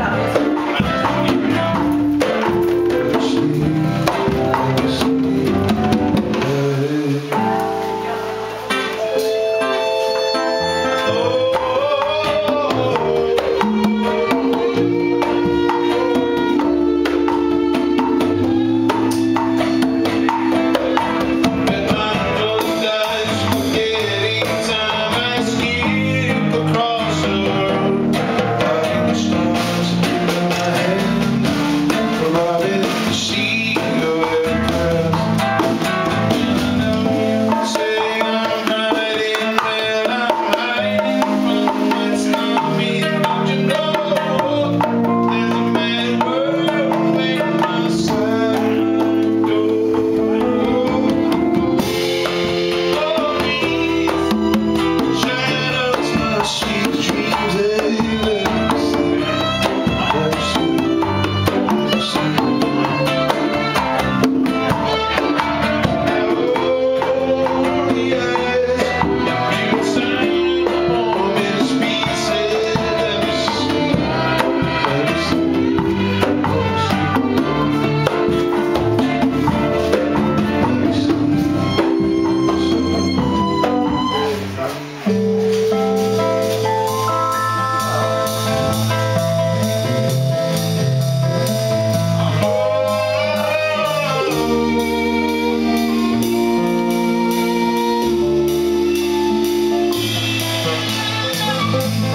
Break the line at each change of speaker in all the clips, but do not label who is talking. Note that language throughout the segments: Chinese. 大家。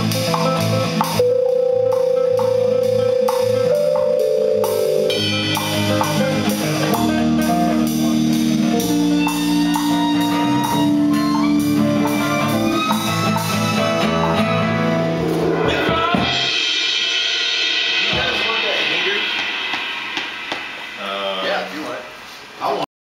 Oh.